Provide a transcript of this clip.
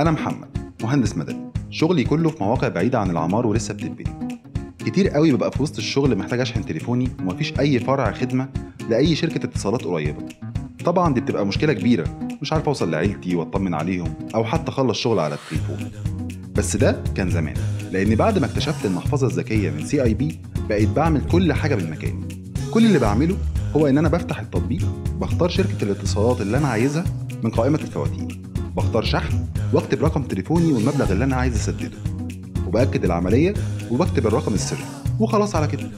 أنا محمد مهندس مدني. شغلي كله في مواقع بعيدة عن العمار ولسه بتتبني كتير قوي ببقى في وسط الشغل محتاج أشحن تليفوني ومفيش أي فرع خدمة لأي شركة اتصالات قريبة. طبعا دي بتبقى مشكلة كبيرة. مش عارف أوصل لعيلتي وأطمن عليهم أو حتى أخلص شغل على التليفون. بس ده كان زمان لأن بعد ما اكتشفت المحفظة الذكية من CIB بقيت بعمل كل حاجة مكاني كل اللي بعمله هو إن أنا بفتح التطبيق بختار شركة الاتصالات اللي أنا عايزها من قائمة الفواتير بختار شحن واكتب رقم تليفوني والمبلغ اللي أنا عايز أسدده. وبأكد العملية وبكتب الرقم السري. وخلاص على كده.